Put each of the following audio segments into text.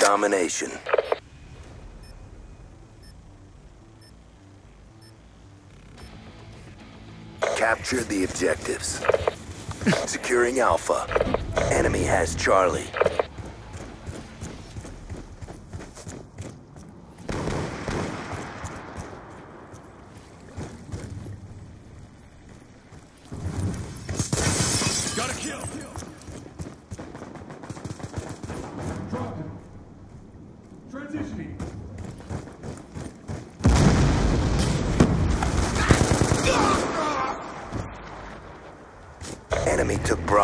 domination. Capture the objectives. Securing Alpha. Enemy has Charlie.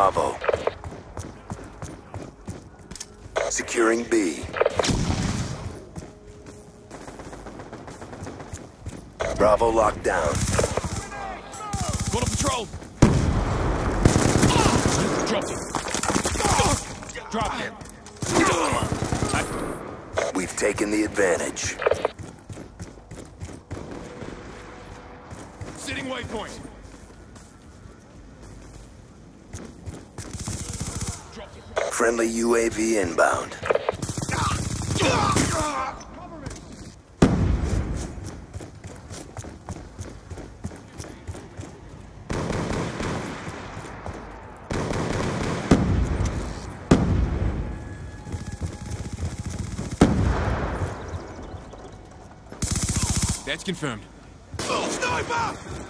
Bravo. Securing B. Bravo locked down. Go to patrol. Dropped him. Dropped him. We've taken the advantage. Sitting waypoint. Dropped him. Friendly UAV inbound. That's confirmed. Oh,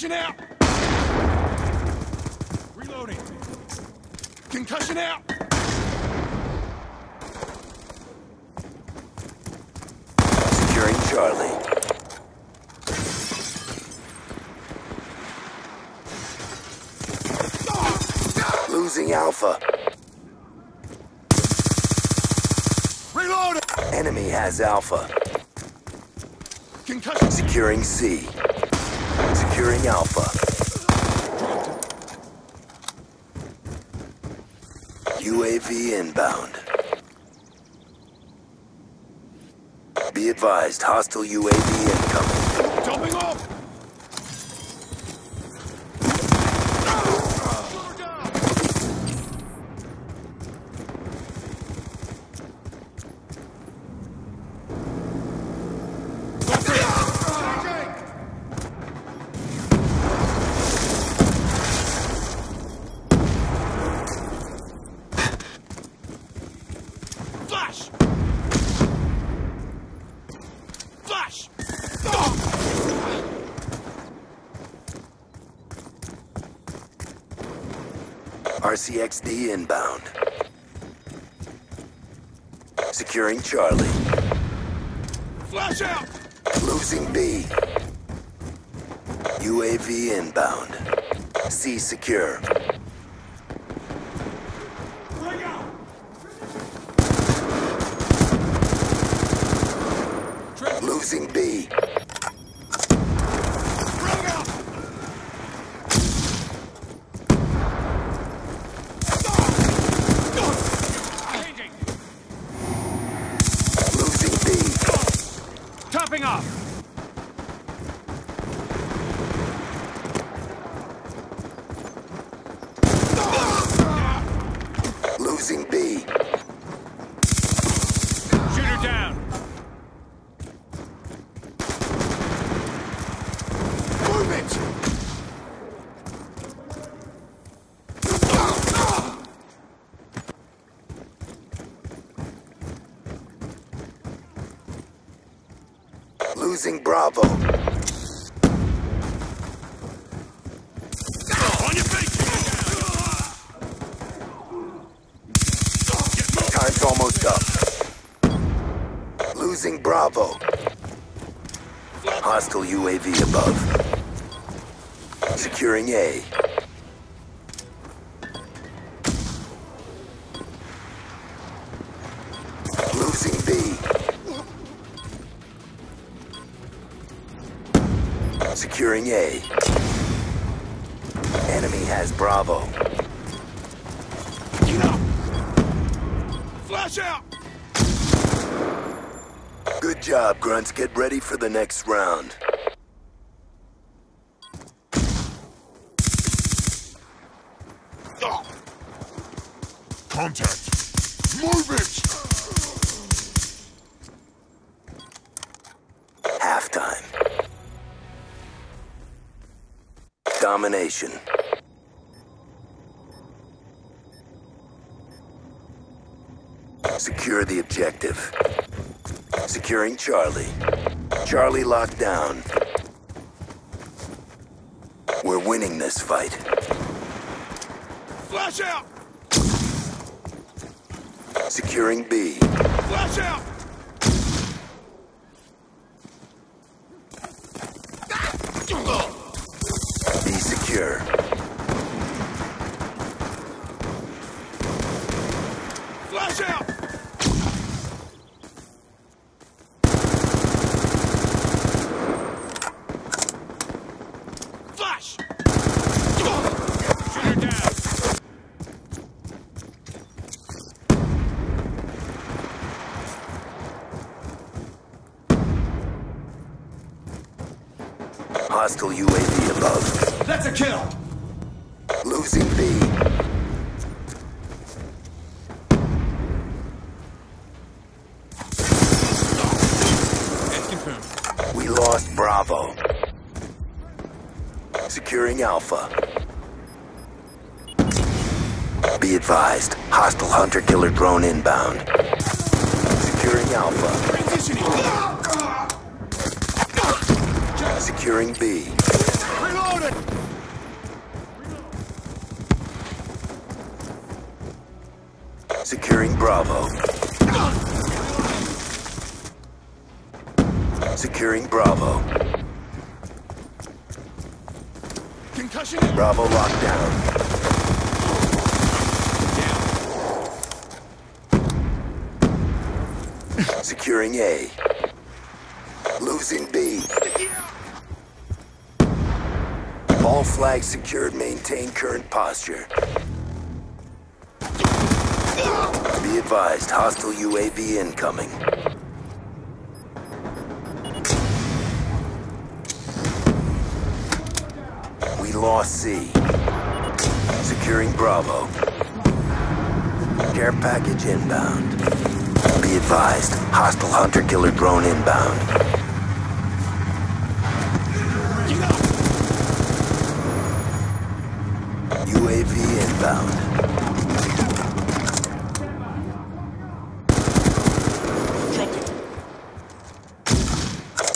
Concussion out! Reloading. Concussion out! Securing Charlie. Losing Alpha. Reloading! Enemy has Alpha. Concussion. Securing C. Securing Alpha. UAV inbound. Be advised, hostile UAV incoming. Jumping off! Flash! Flash! RCXD inbound. Securing Charlie. Flash out! Losing B. UAV inbound. C secure. Bring out! Losing B. Bring out! Changing! Losing B. Topping off! Losing B. Shooter down! Movement! Losing Bravo. On your feet! Time's almost up. Losing Bravo. Hostile UAV above. Securing A. Securing A. Enemy has Bravo. Get! Flash out! Good job, Grunts. Get ready for the next round. Oh. Contact! Move it! Domination. Secure the objective. Securing Charlie. Charlie locked down. We're winning this fight. Flash out! Securing B. Flash out! B secure. Flash out! Flash! Shooter down! Hostile UAV above. That's a kill! Losing B. Confirmed. We lost Bravo. Securing Alpha. Be advised, hostile hunter-killer drone inbound. Securing Alpha. Transitioning! Securing B. Reloaded! Securing Bravo. Securing Bravo. Concussion! Bravo locked down. Securing A. Losing B. All flags secured. Maintain current posture. Be advised, hostile UAV incoming. We lost C. Securing Bravo. Care package inbound. Be advised, hostile hunter-killer drone inbound. Get up! UAV inbound.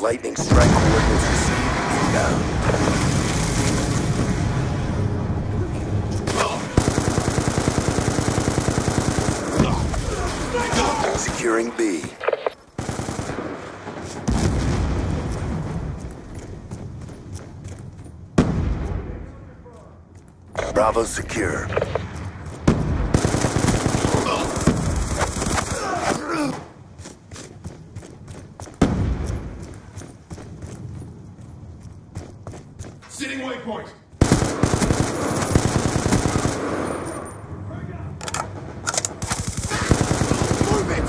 Lightning strike coordinates received. Inbound. Securing B. Bravo secure. Sitting waypoint! Move it!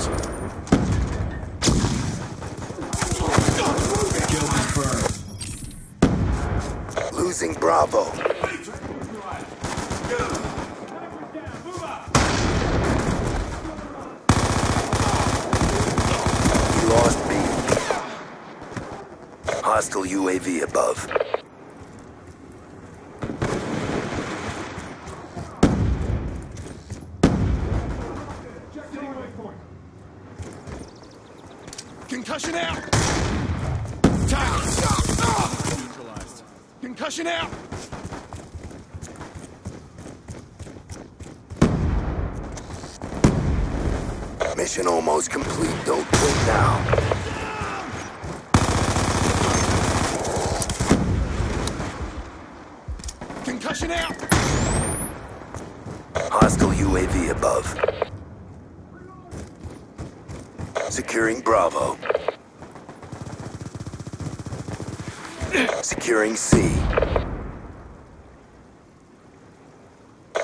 Kill confirmed. Losing Bravo. We lost B. Hostile UAV above. Concussion out! Target! Neutralized. Concussion out! Mission almost complete. Don't quit now. Concussion out! Hostile UAV above. Securing Bravo. Securing C.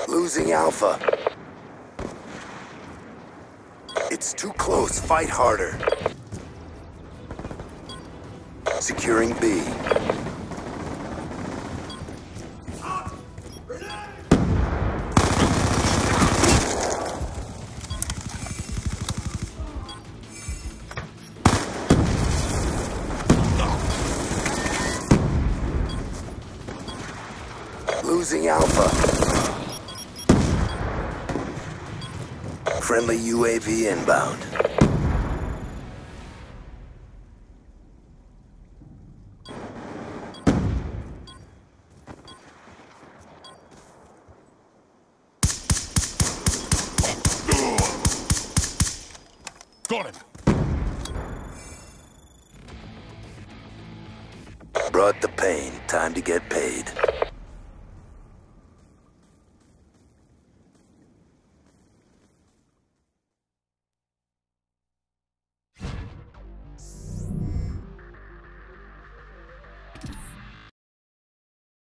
Losing Alpha. It's too close. Fight harder. Securing B. Losing Alpha. Friendly UAV inbound. Got him. Brought the pain. Time to get paid.